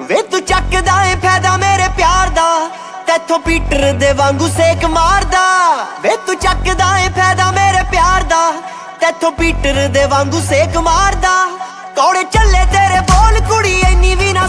ਵੇ ਤੂੰ ਚੱਕਦਾ ਏ ਫਾਇਦਾ ਮੇਰੇ ਪਿਆਰ ਦਾ, ਤੈਥੋਂ ਪੀਟਰ ਦੇ ਵਾਂਗੂ ਸੇਕ ਮਾਰਦਾ। ਵੇ ਤੂੰ ਚੱਕਦਾ ਏ ਫਾਇਦਾ ਮੇਰੇ ਪਿਆਰ ਦਾ, ਤੈਥੋਂ ਪੀਟਰ ਦੇ ਵਾਂਗੂ ਸੇਕ ਮਾਰਦਾ। ਕੌੜੇ ਚੱਲੇ ਤੇਰੇ ਬੋਲ ਕੁੜੀ ਐਨੀ ਵੀ ਨਾ